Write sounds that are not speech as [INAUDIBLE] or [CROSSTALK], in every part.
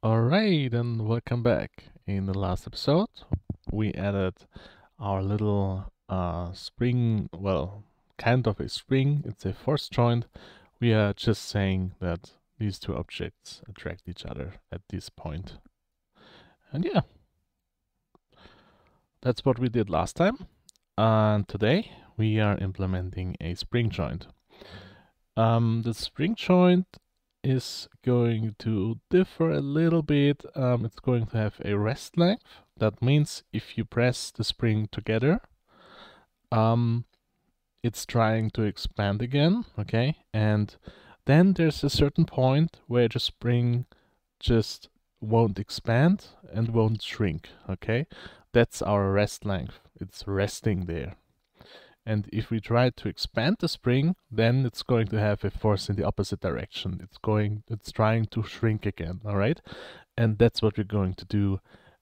Alright, and welcome back. In the last episode, we added our little uh, spring, well, kind of a spring, it's a force joint. We are just saying that these two objects attract each other at this point. And yeah, that's what we did last time. And today we are implementing a spring joint. Um, the spring joint is going to differ a little bit. Um, it's going to have a rest length. That means if you press the spring together, um, it's trying to expand again, okay? And then there's a certain point where the spring just won't expand and won't shrink, okay? That's our rest length. It's resting there. And if we try to expand the spring, then it's going to have a force in the opposite direction. It's going, it's trying to shrink again, all right? And that's what we're going to do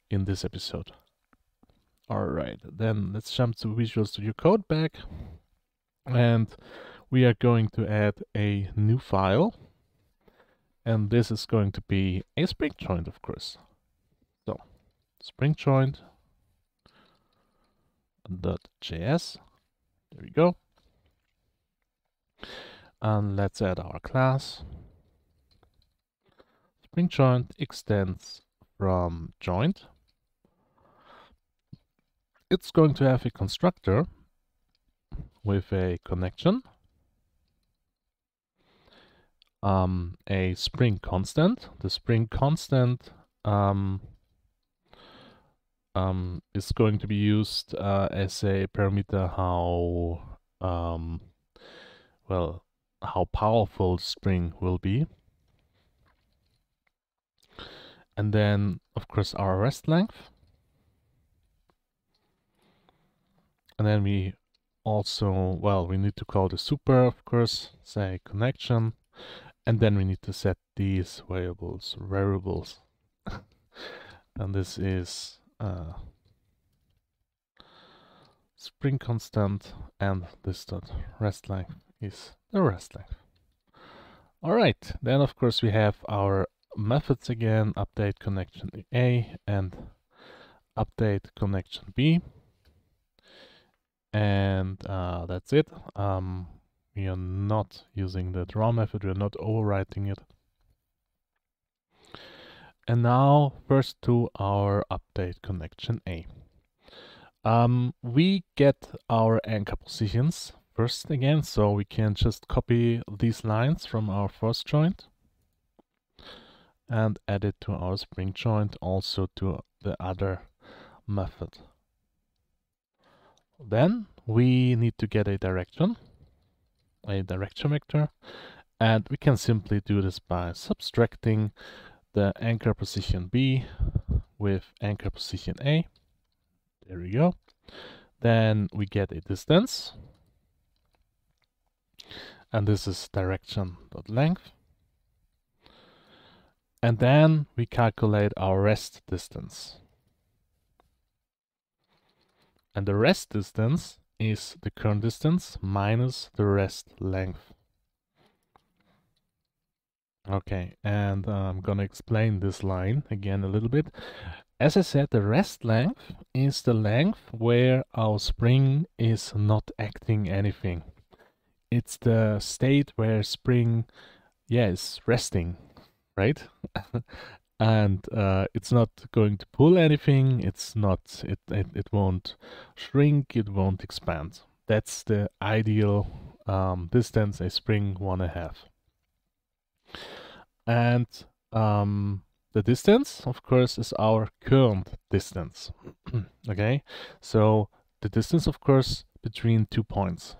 in this episode. All right, then let's jump to Visual Studio Code back. And we are going to add a new file. And this is going to be a spring joint, of course. So, spring joint .js there we go. And let's add our class. Spring joint extends from joint. It's going to have a constructor with a connection, um, a spring constant. The spring constant um, um, is going to be used uh, as a parameter how um, well how powerful string will be. And then of course our rest length. And then we also well we need to call the super of course say connection. And then we need to set these variables variables. [LAUGHS] And this is uh, spring constant and this dot rest length is the rest length. Alright, then of course we have our methods again, update connection A and update connection B. And uh, that's it. Um, we are not using the draw method, we are not overwriting it. And now first to our update connection A. Um, we get our anchor positions first again, so we can just copy these lines from our first joint and add it to our spring joint, also to the other method. Then we need to get a direction, a direction vector, and we can simply do this by subtracting the anchor position B with anchor position A. There we go. Then we get a distance. And this is direction dot length. And then we calculate our rest distance. And the rest distance is the current distance minus the rest length. Okay, and uh, I'm gonna explain this line again a little bit. As I said, the rest length is the length where our spring is not acting anything. It's the state where spring, yeah, resting, right? [LAUGHS] and uh, it's not going to pull anything. It's not. It, it it won't shrink. It won't expand. That's the ideal um, distance a spring wanna have. And um, the distance, of course, is our current distance. [CLEARS THROAT] okay, so the distance, of course, between two points.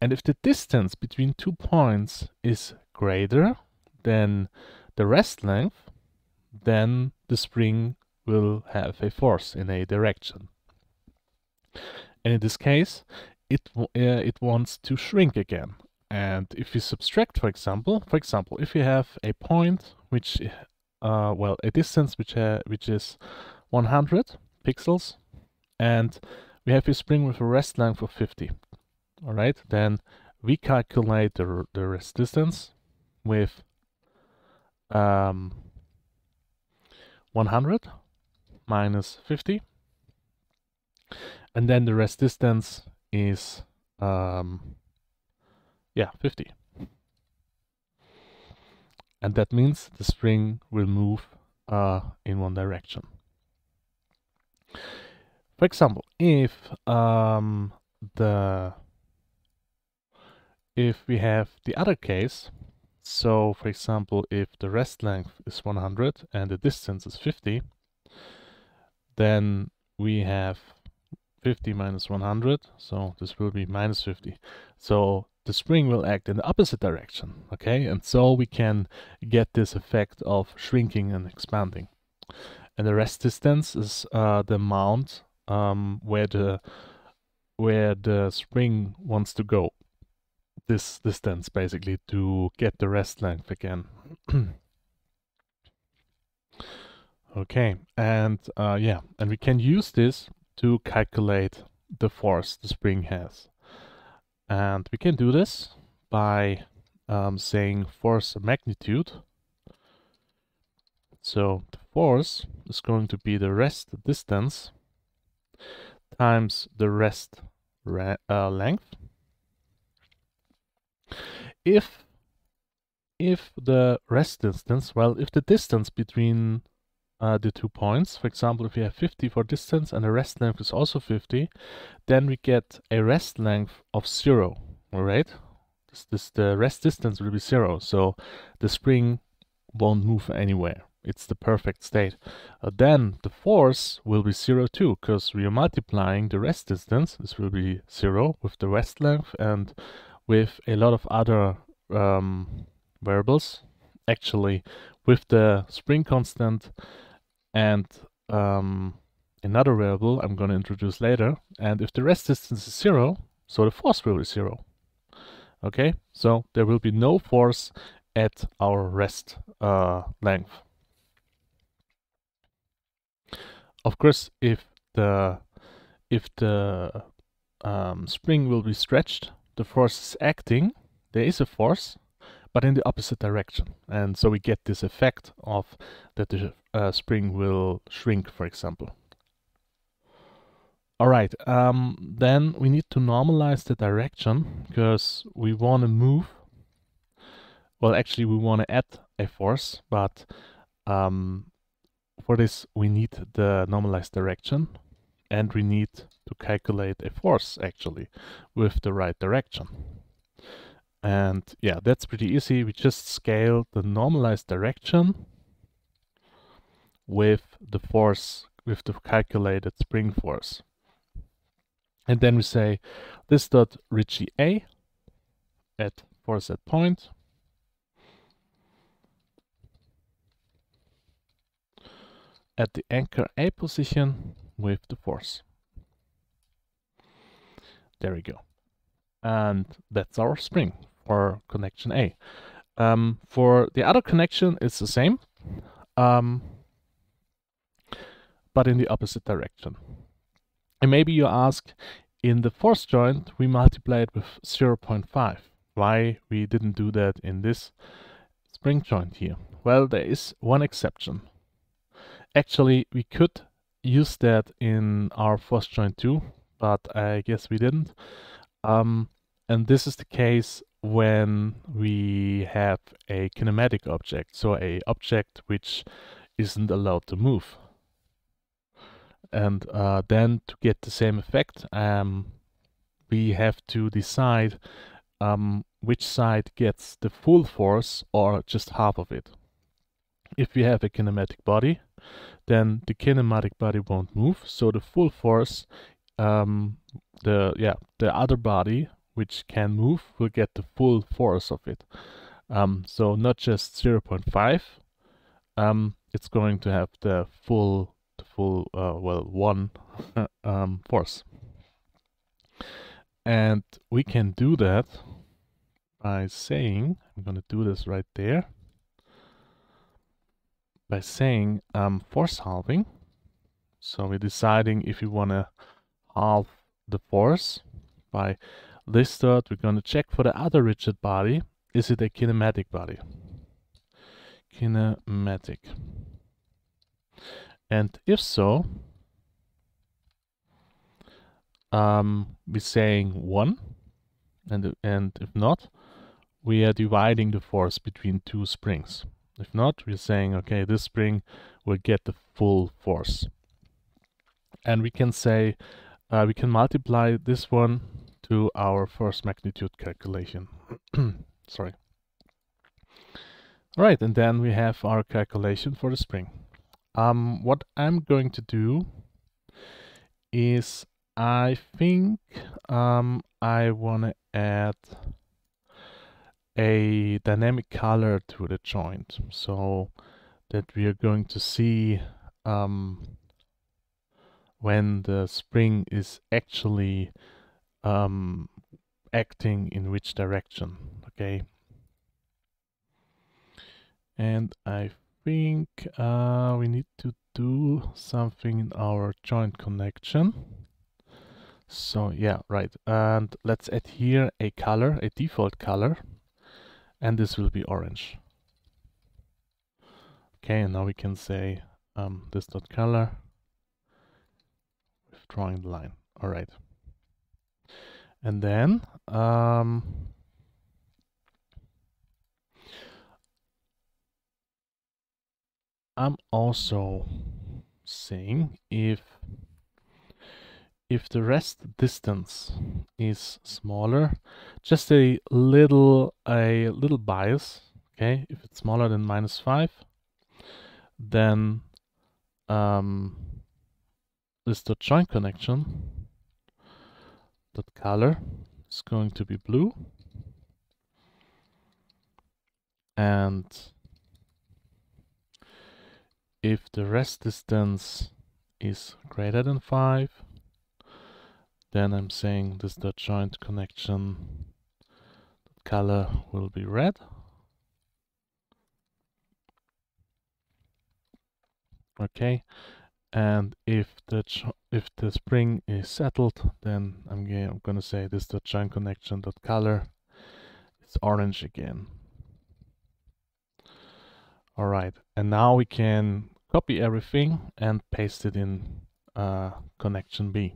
And if the distance between two points is greater than the rest length, then the spring will have a force in a direction. And in this case, it, uh, it wants to shrink again. And if you subtract, for example, for example, if you have a point which, uh, well, a distance which uh, which is 100 pixels, and we have a spring with a rest length of 50. All right, then we calculate the the rest distance with um, 100 minus 50. And then the rest distance is, um, yeah, 50. And that means the spring will move uh, in one direction. For example, if um, the if we have the other case, so for example, if the rest length is 100 and the distance is 50, then we have 50 minus 100, so this will be minus 50. So the spring will act in the opposite direction, okay? And so we can get this effect of shrinking and expanding. And the rest distance is uh, the amount um, where the where the spring wants to go. This distance basically to get the rest length again. [CLEARS THROAT] okay, and uh, yeah, and we can use this to calculate the force the spring has. And we can do this by um, saying force magnitude. So the force is going to be the rest distance times the rest uh, length. If if the rest distance, well, if the distance between uh, the two points. For example, if we have 50 for distance and the rest length is also 50, then we get a rest length of zero, all right? This, this, the rest distance will be zero, so the spring won't move anywhere. It's the perfect state. Uh, then the force will be zero too, because we are multiplying the rest distance. This will be zero with the rest length and with a lot of other um, variables. Actually, with the spring constant, and um, another variable I'm going to introduce later. And if the rest distance is zero, so the force will be zero. Okay, so there will be no force at our rest uh, length. Of course, if the if the um, spring will be stretched, the force is acting. There is a force, but in the opposite direction. And so we get this effect of that the uh, spring will shrink, for example. All right, um, then we need to normalize the direction because we want to move. Well, actually, we want to add a force, but um, for this, we need the normalized direction and we need to calculate a force actually with the right direction. And yeah, that's pretty easy. We just scale the normalized direction with the force, with the calculated spring force. And then we say this dot rigid A at force at point at the anchor A position with the force. There we go. And that's our spring for connection A. Um, for the other connection, it's the same, um, but in the opposite direction. And maybe you ask, in the force joint, we multiply it with 0.5. Why we didn't do that in this spring joint here? Well, there is one exception. Actually, we could use that in our force joint too, but I guess we didn't. Um, and this is the case when we have a kinematic object, so a object which isn't allowed to move. And uh, then to get the same effect, um, we have to decide um, which side gets the full force or just half of it. If we have a kinematic body, then the kinematic body won't move, so the full force, um, the yeah, the other body which can move will get the full force of it. Um, so not just 0.5, um, it's going to have the full, uh, well, one [LAUGHS] um, force. And we can do that by saying, I'm going to do this right there, by saying um, force halving. So we're deciding if we want to halve the force by this third, we're going to check for the other rigid body. Is it a kinematic body? Kinematic. And if so, um, we're saying 1. And, and if not, we are dividing the force between two springs. If not, we're saying, okay, this spring will get the full force. And we can say, uh, we can multiply this one to our force magnitude calculation. [COUGHS] Sorry. All right, and then we have our calculation for the spring. Um, what I'm going to do is I think um, I want to add a dynamic color to the joint. So that we are going to see um, when the spring is actually um, acting in which direction okay? And I think uh, we need to do something in our joint connection so yeah right and let's add here a color a default color and this will be orange. Okay, and now we can say um, this dot color with drawing the line. All right. And then um, I'm also saying if if the rest distance is smaller, just a little a little bias, okay? If it's smaller than minus five, then um, this the joint connection, that color is going to be blue, and if the rest distance is greater than 5 then I'm saying this dot joint connection color will be red. Okay, and if the if the spring is settled, then I'm, I'm gonna say this dot joint connection dot color is orange again. All right, and now we can copy everything and paste it in uh, connection B.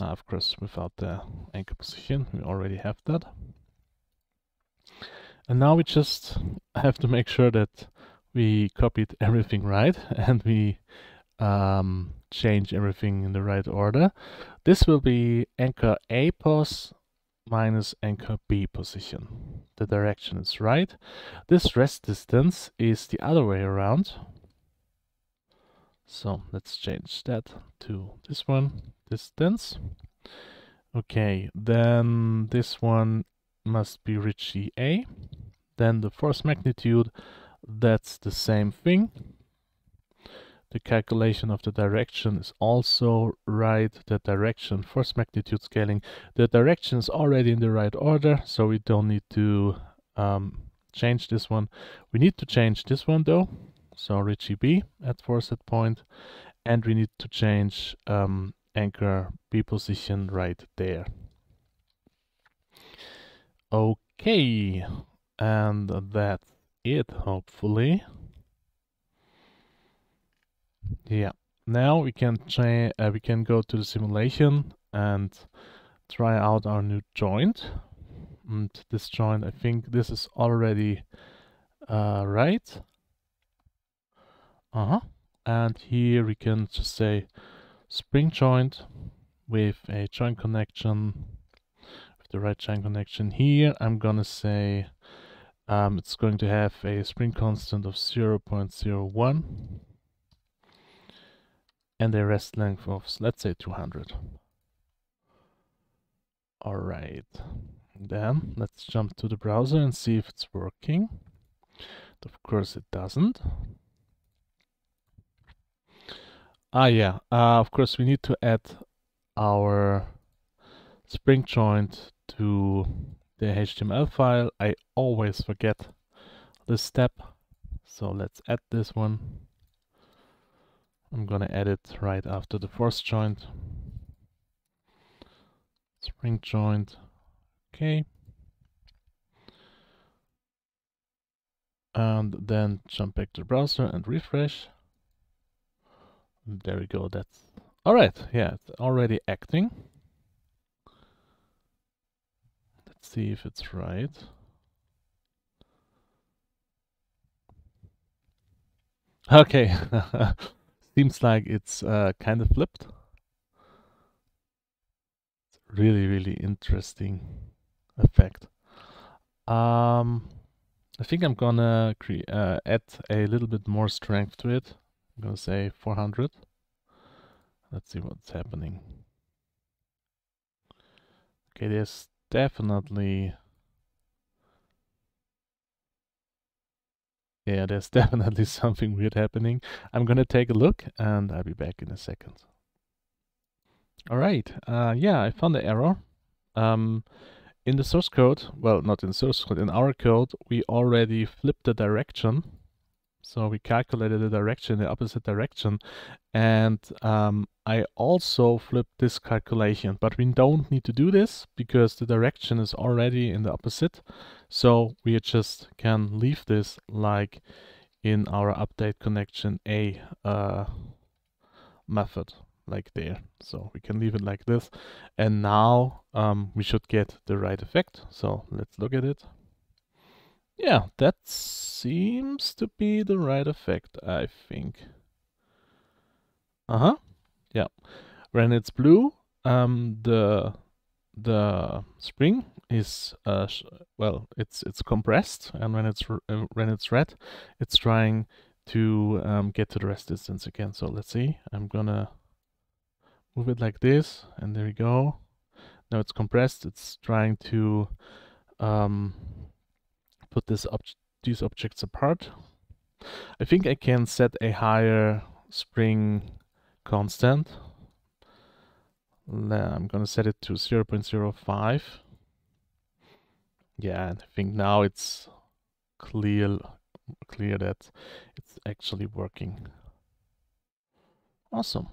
Uh, of course, without the anchor position, we already have that. And now we just [LAUGHS] have to make sure that we copied everything right [LAUGHS] and we um, change everything in the right order. This will be anchor A pos minus anchor B position. The direction is right. This rest distance is the other way around. So let's change that to this one distance. Okay, then this one must be rigid A. Then the force magnitude, that's the same thing. The calculation of the direction is also right. The direction, force magnitude scaling, the direction is already in the right order, so we don't need to um, change this one. We need to change this one though. So rigid B at force set point, and we need to change um, anchor be positioned right there. Okay, and that's it, hopefully. Yeah, now we can try, uh, we can go to the simulation and try out our new joint. And this joint, I think this is already uh, right. Uh-huh. And here we can just say spring joint with a joint connection with the right joint connection here I'm gonna say um, it's going to have a spring constant of 0 0.01 and a rest length of let's say 200 all right then let's jump to the browser and see if it's working of course it doesn't Ah, yeah. Uh, of course, we need to add our spring joint to the HTML file. I always forget this step. So let's add this one. I'm gonna add it right after the force joint. Spring joint. Okay. and then jump back to the browser and refresh. There we go. That's all right. Yeah, it's already acting. Let's see if it's right. Okay, [LAUGHS] seems like it's uh, kind of flipped. It's really, really interesting effect. Um, I think I'm gonna uh, add a little bit more strength to it. I'm gonna say 400. Let's see what's happening. Okay, there's definitely... Yeah, there's [LAUGHS] definitely something weird happening. I'm gonna take a look and I'll be back in a second. Alright, uh, yeah, I found the error. Um, in the source code, well, not in source code, in our code, we already flipped the direction. So we calculated the direction, in the opposite direction. And um, I also flipped this calculation, but we don't need to do this because the direction is already in the opposite. So we just can leave this like in our update connection A uh, method like there. So we can leave it like this. And now um, we should get the right effect. So let's look at it. Yeah, that seems to be the right effect, I think. Uh-huh. Yeah. When it's blue, um, the the spring is uh, well, it's it's compressed, and when it's uh, when it's red, it's trying to um, get to the rest distance again. So let's see. I'm gonna move it like this, and there we go. Now it's compressed. It's trying to um, put this ob these objects apart. I think I can set a higher spring constant. I'm gonna set it to 0 0.05. Yeah, and I think now it's clear clear that it's actually working. Awesome.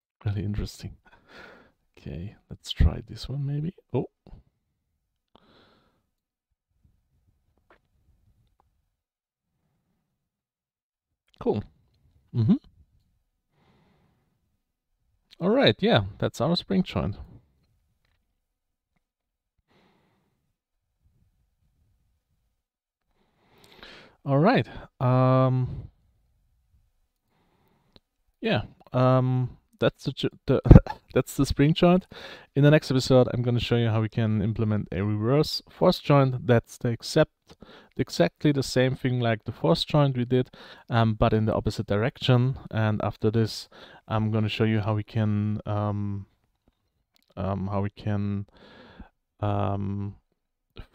[LAUGHS] really interesting. Okay, let's try this one maybe. Oh. Cool. Mm-hmm. All right, yeah, that's our spring joint. All right. Um, yeah. Um, that's the, the [LAUGHS] that's the spring joint. In the next episode, I'm going to show you how we can implement a reverse force joint. That's the exact exactly the same thing like the force joint we did, um, but in the opposite direction. And after this, I'm going to show you how we can um, um, how we can um,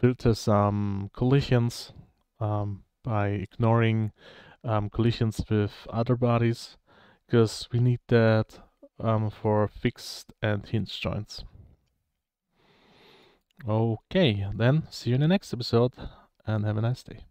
filter some collisions um, by ignoring um, collisions with other bodies because we need that um, for fixed and hinge joints. Okay, then see you in the next episode and have a nice day.